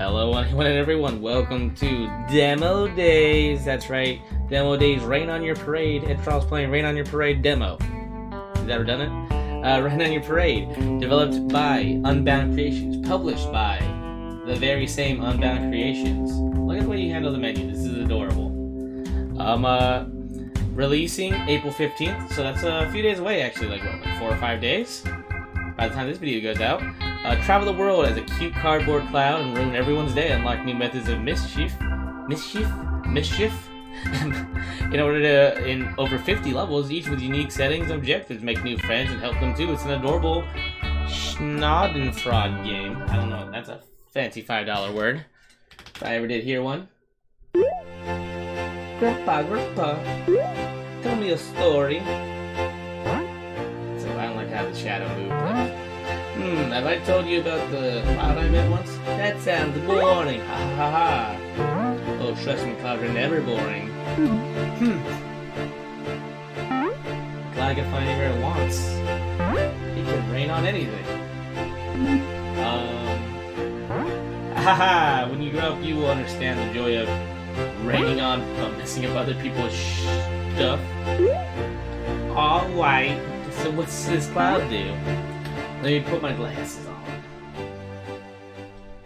Hello, anyone and everyone. Welcome to Demo Days. That's right, Demo Days. Rain on your parade. Edtrawl's playing Rain on your parade demo. Has that ever done it? Uh, Rain on your parade, developed by Unbound Creations, published by the very same Unbound Creations. Look at the way you handle the menu. This is adorable. Um, uh, releasing April 15th, so that's a few days away actually, like what, like four or five days? By the time this video goes out. Uh, travel the world as a cute cardboard cloud and ruin everyone's day. Unlock new methods of mischief, mischief, mischief. in order to, in over 50 levels, each with unique settings and objectives, make new friends and help them too. It's an adorable Schnadenfrog game. I don't know. That's a fancy five dollar word. If I ever did hear one. Grandpa, Grandpa, tell me a story. So I don't like how the shadow moved. Hmm, have I told you about the cloud I met once? That sounds boring. Ha ha ha. Oh, trust me, clouds are never boring. Hmm. Cloud can find anywhere it wants. He can rain on anything. Um. Haha! When you grow up, you will understand the joy of raining on, uh, messing up other people's stuff. Alright. So what's this cloud do? Let me put my glasses on.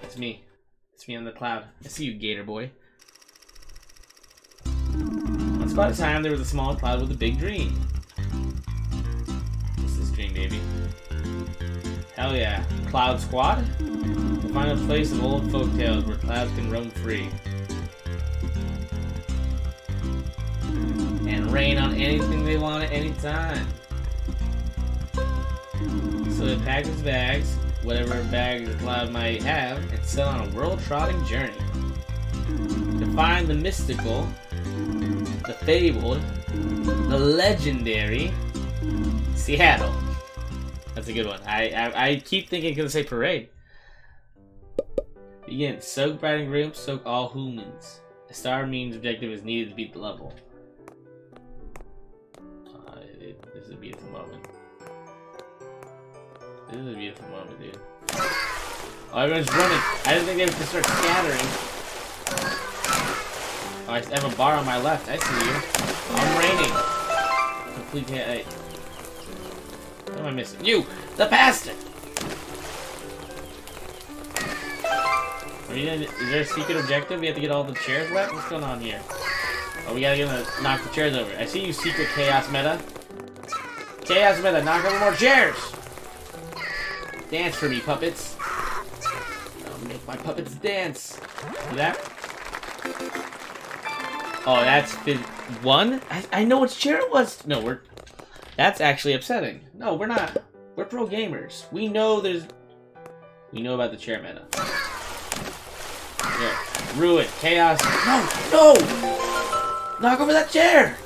It's me. It's me on the cloud. I see you, Gator Boy. Once upon a time, there was a small cloud with a big dream. What's this dream, baby? Hell yeah. Cloud Squad? Find a place of old folk tales where clouds can roam free. And rain on anything they want at any time. They packed his bags, whatever bags the cloud might have, and set on a world-trotting journey. To find the mystical, the fabled, the legendary Seattle. That's a good one. I I, I keep thinking gonna say parade. Begin. Soak bride and soak all humans. A star means objective is needed to beat the level. Uh, it, this is a beautiful moment. This is a beautiful moment, dude. Oh, everyone's running. I didn't think they would start scattering. Oh, I have a bar on my left. I see you. I'm raining. Complete hit. What am I missing? You! The bastard! You is there a secret objective? We have to get all the chairs wet? What's going on here? Oh, we gotta get to knock the chairs over. I see you, secret chaos meta. Chaos meta, knock over more chairs! Dance for me, puppets. I'll make my puppets dance. See that? Oh, that's one? I, I know which chair it was. No, we're... That's actually upsetting. No, we're not. We're pro gamers. We know there's... We know about the chair meta. Yeah. Ruin. Chaos. No! No! Knock over that chair!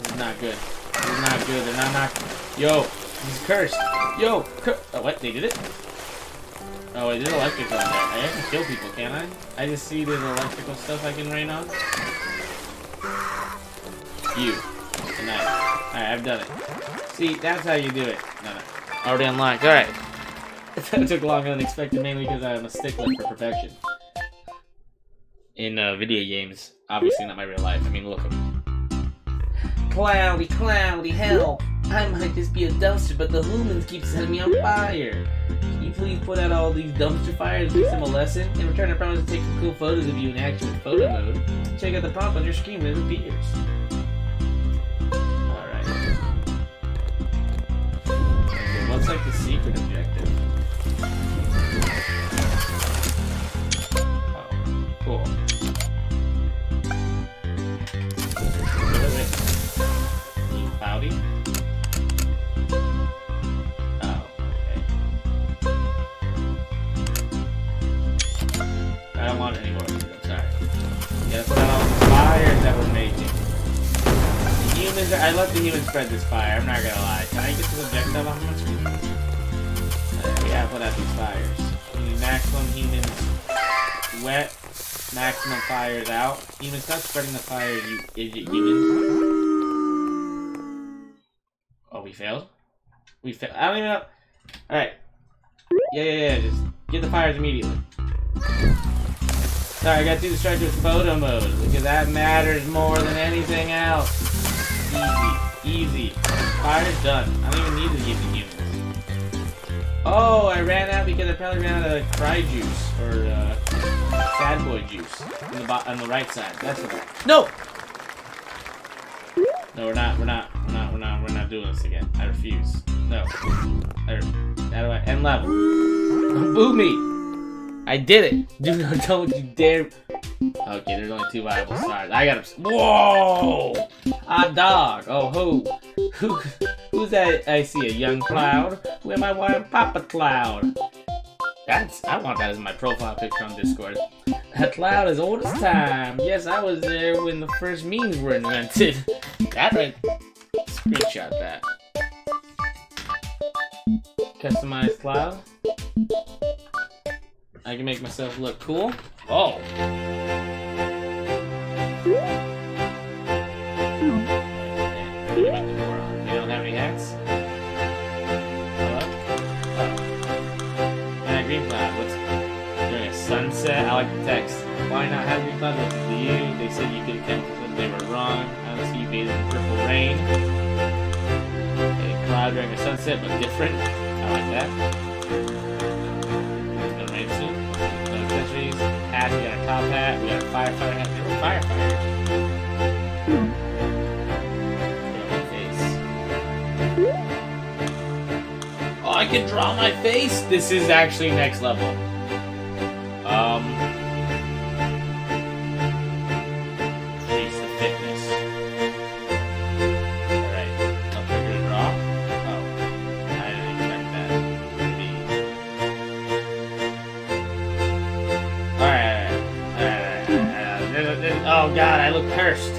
This is not good. This is not good. They're not knocking... Yo! He's cursed. Yo! Cur oh, what? They did it? Oh, wait, there's electrical on there. I can kill people, can't I? I just see there's electrical stuff I can rain on. You. Tonight. Alright, I've done it. See, that's how you do it. No, no. Already unlocked. Alright. that took longer than expected, mainly because I'm a stickler for perfection. In uh, video games. Obviously not my real life. I mean, look. Cloudy, cloudy, hell! I might just be a dumpster, but the humans keep setting me on fire. Can you please put out all these dumpster fires and teach them a lesson? In return, I promise to take some cool photos of you in with photo mode. Check out the prompt on your screen when it appears. Alright. Okay, what's like the secret objective? I let the humans spread this fire, I'm not gonna lie. Can I get this objective on screen? Uh, gotta put out these fires. Need maximum humans wet, maximum fires out. Humans, stop spreading the fire, you idiot humans. Oh, we failed? We failed. I don't even know. Alright. Yeah, yeah, yeah. Just get the fires immediately. Sorry, I gotta do the strike with photo mode because that matters more than anything else. Easy, easy. Fire's done. I don't even need to give the humans. Oh, I ran out because I probably ran out of cry juice or uh, sad boy juice on the on the right side. That's what. I... No. No, we're not. We're not. We're not. We're not. We're not doing this again. I refuse. No. I, how do I end level? Boo me. I did it! Dude, don't you dare. Okay, there's only two viable stars. I got him. Whoa! A dog. Oh, who? Who? Who's that? I see a young cloud. Where am I wearing Papa Cloud? That's. I want that as my profile picture on Discord. A cloud is old as time. Yes, I was there when the first memes were invented. That right. Screenshot that. Customized cloud. I can make myself look cool. Oh! You don't have any hats? Hello? Oh. And green cloud. What's doing a sunset? I like the text. Why not have green cloud? What's to you? They said you could attempt them. They were wrong. I don't see you bathing in purple rain. A cloud during a sunset, but different. I like that. Hat, we got a top hat, we a firefighter hat. There were firefighters. Oh, I can draw my face? This is actually next level. Um... I look cursed.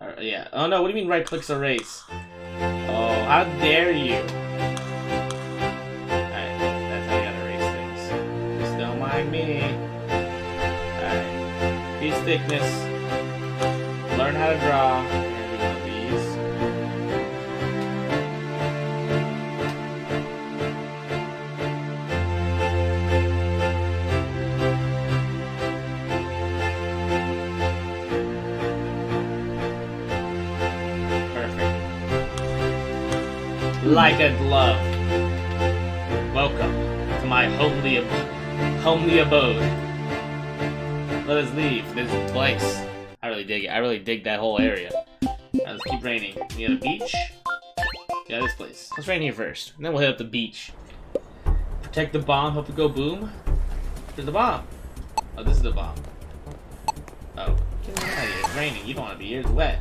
Uh, yeah. Oh no, what do you mean right clicks erase? Oh, how dare you? That's how you gotta erase things. Just don't mind me. Alright. Piece thickness. Learn how to draw. Like a glove. Welcome to my homely, homely abode. Let us leave this place. I really dig it. I really dig that whole area. Now let's keep raining. We got a beach. Yeah, this place. Let's rain here first. And then we'll hit up the beach. Protect the bomb. Hope it go boom. There's the bomb. Oh, this is the bomb. Oh. Get out of here. It's raining. You don't want to be here. It's wet.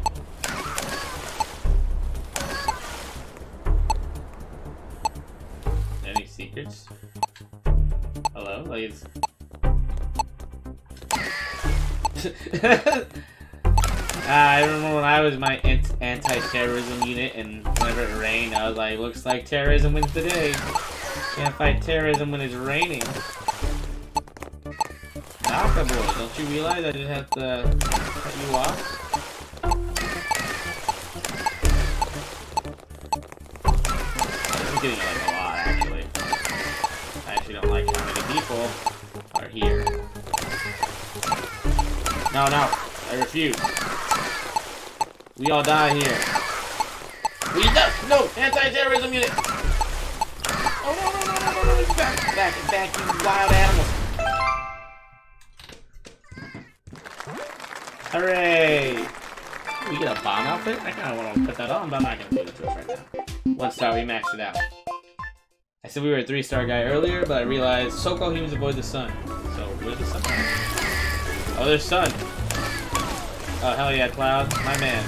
Hello? Like. Ah, I remember when I was my anti-terrorism unit and whenever it rained, I was like, looks like terrorism wins the day. Can't fight terrorism when it's raining. Naka boy, don't you realize I just have to cut you off? I'm getting like a lot actually I actually don't like many people are here. No, no. I refuse. We all die here. We die! No! Anti-terrorism unit! Oh, no, no, no, no, no, no! Back, back, back, you wild animals! Hooray! We get a bomb outfit? I kinda wanna put that on, but I'm not gonna do it right now. One star, we maxed it out. Said we were a three-star guy earlier, but I realized so-called humans avoid the sun. So, where's the sun? Oh, there's sun. Oh, hell yeah, Cloud. My man.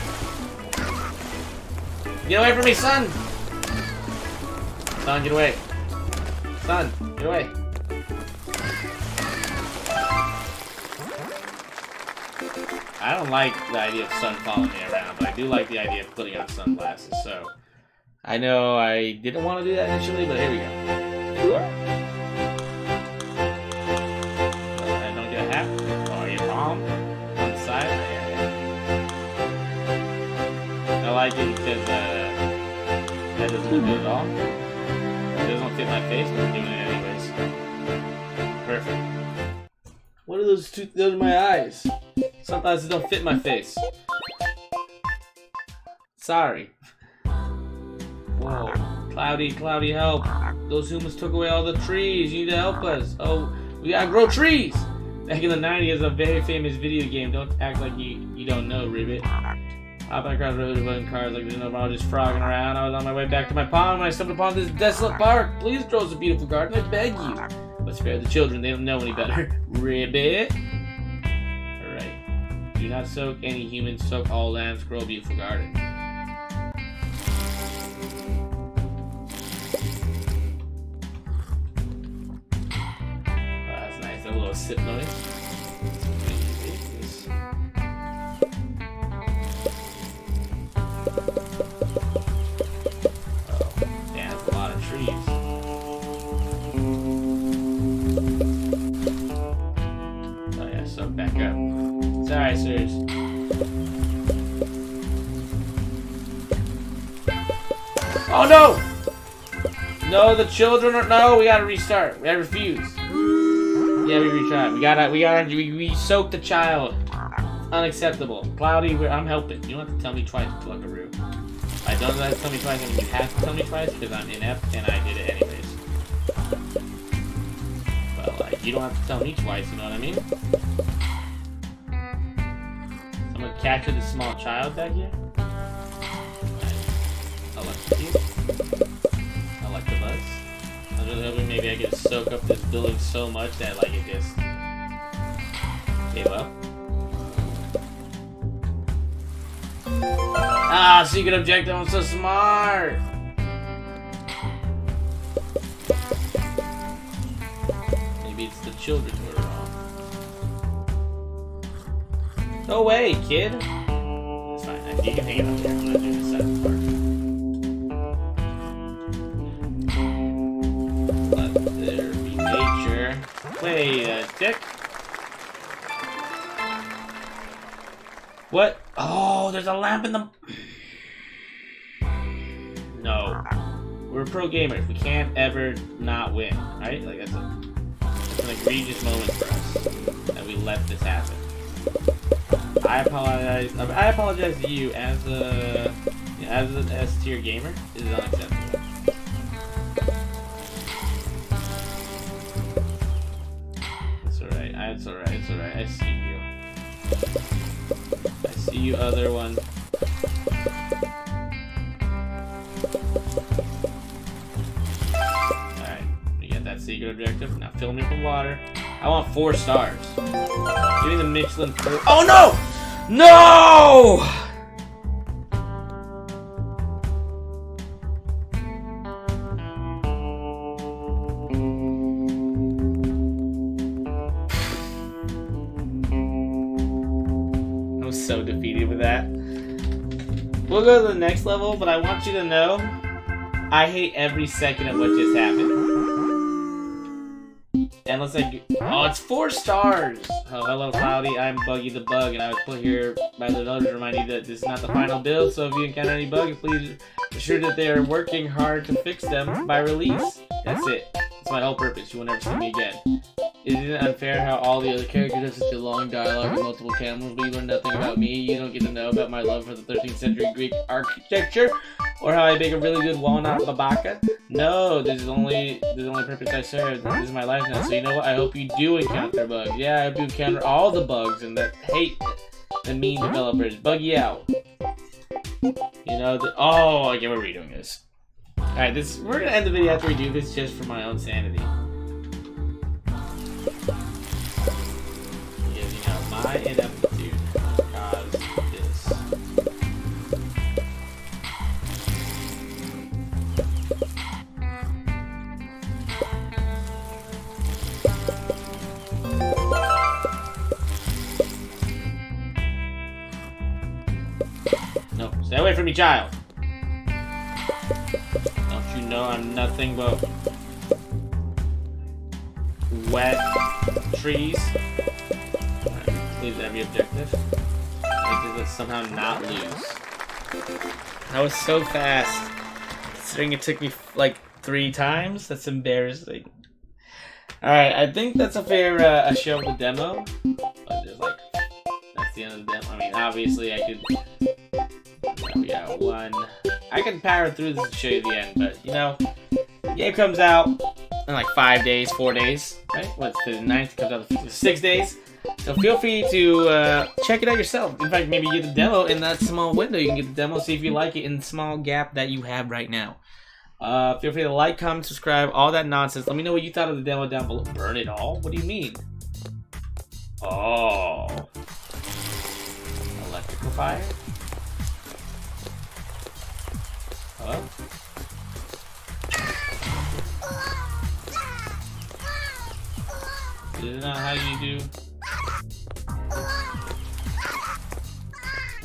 Get away from me, son! Son, get away. Son, get away. I don't like the idea of sun following me around, but I do like the idea of putting on sunglasses, so... I know I didn't want to do that initially, but here we go. You are. I don't get a hat. Oh, your palm on the side. I like it because uh, that doesn't look good at all. It doesn't fit my face, but I'm doing it anyways. Perfect. What are those two? Those are my eyes. Sometimes it don't fit my face. Sorry. Whoa. Cloudy, Cloudy, help. Those humans took away all the trees. You need to help us. Oh, we gotta grow trees. Back in the 90s, a very famous video game. Don't act like you, you don't know, Ribbit. Hop on across roads running cars like there's no was just frogging around. I was on my way back to my pond when I stumbled upon this desolate park. Please grow us a beautiful garden, I beg you. But spare the children, they don't know any better. Ribbit. Alright. Do not soak any humans, soak all lands, grow a beautiful garden. Sorry, sirs. Oh no! No, the children are no. We gotta restart. I refuse. Yeah, we retry. We gotta, we gotta, we, we soak the child. Unacceptable. Cloudy, I'm helping. You don't have to tell me twice, Pluckaroo. I don't have to tell me twice, and you have to tell me twice because I'm inept and I did it anyways. But like, you don't have to tell me twice. You know what I mean? I'm gonna capture this small child back here. Really hoping maybe I could soak up this building so much that like it just gave up. Ah, secret objective, I'm so smart! Maybe it's the children who are wrong. No way, kid! It's fine, can hang there. I'm the Wait a uh, tick. What? Oh, there's a lamp in the. No. We're pro gamers. We can't ever not win, right? Like that's a that's an egregious moment for us that we let this happen. I apologize. I apologize to you as a as an S tier gamer. This is unacceptable. It's alright. It's alright. I see you. I see you, other one. Alright, we that secret objective. Now fill me with water. I want four stars. Give me the Michelin Oh no! No! Next level, but I want you to know I hate every second of what just happened. Unless I Oh, it's four stars! Oh, hello, Cloudy. I'm Buggy the Bug, and I was put here by the village to remind you that this is not the final build, so if you encounter any bugs, please ensure that they are working hard to fix them by release. That's it. That's my whole purpose. You will never see me again. Isn't it unfair how all the other characters have such a long dialogue and multiple cameras, but you learn nothing about me? You don't get to know about my love for the 13th century Greek architecture, or how I make a really good walnut babaka? No, this is only this is the only purpose I serve. This is my life now. So you know what? I hope you do encounter bugs. Yeah, I hope you encounter all the bugs and that hate the mean developers. Buggy out. You know the oh okay, we're redoing this. Alright, this we're gonna end the video after we do this just for my own sanity. No, stay away from me, child. Don't you know I'm nothing but wet trees? Alright, Leave every objective. I did let's somehow not lose. That was so fast. Considering it took me like three times. That's embarrassing. All right, I think that's a fair uh, a show of the demo. But there's like that's the end of the demo. I mean, obviously, I could. We got one. I can power through this to show you the end, but you know, game comes out in like five days, four days, right? What's the ninth comes out six days. So feel free to uh, check it out yourself. In fact, maybe get the demo in that small window. You can get the demo, see if you like it in the small gap that you have right now. Uh, feel free to like, comment, subscribe, all that nonsense. Let me know what you thought of the demo down below. Burn it all? What do you mean? Oh. Electrical fire? Hello? This is not how you do.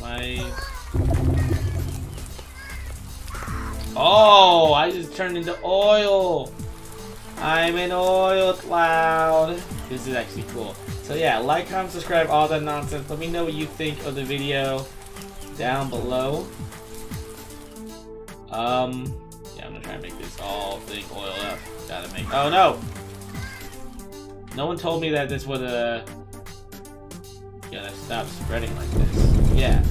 My. Oh, I just turned into oil. I'm an oil cloud. This is actually cool. So yeah, like, comment, subscribe, all that nonsense. Let me know what you think of the video down below. Um, yeah, I'm gonna try and make this all thing oil up. Gotta make. Oh no! No one told me that this would uh. Gotta stop spreading like this. Yeah.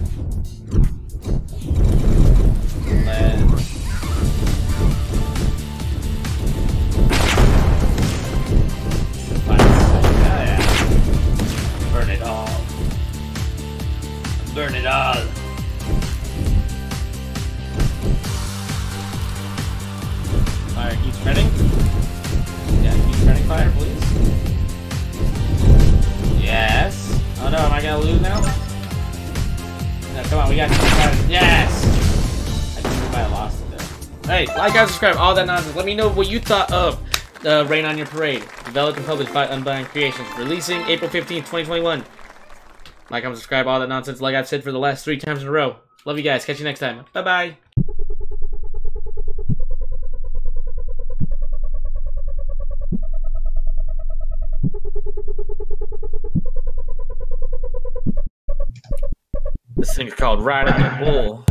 Like and subscribe, all that nonsense. Let me know what you thought of uh, Rain on Your Parade. Developed and published by Unbound Creations. Releasing April 15th, 2021. Like and subscribe, all that nonsense, like I've said for the last three times in a row. Love you guys. Catch you next time. Bye bye. This thing's called Riding the Bull.